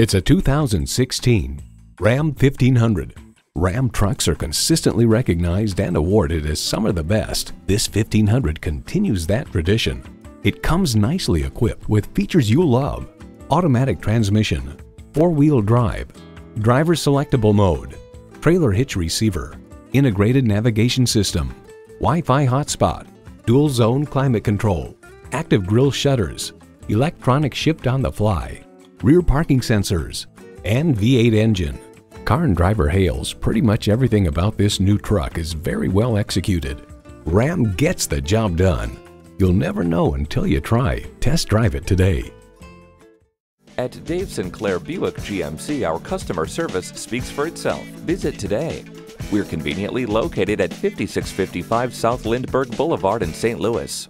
It's a 2016 Ram 1500. Ram trucks are consistently recognized and awarded as some of the best. This 1500 continues that tradition. It comes nicely equipped with features you love. Automatic transmission, four-wheel drive, driver selectable mode, trailer hitch receiver, integrated navigation system, Wi-Fi hotspot, dual zone climate control, active grille shutters, electronic shift on the fly, rear parking sensors, and V8 engine. Car and Driver hails pretty much everything about this new truck is very well executed. Ram gets the job done. You'll never know until you try. Test drive it today. At Dave Sinclair Buick GMC, our customer service speaks for itself. Visit today. We're conveniently located at 5655 South Lindbergh Boulevard in St. Louis.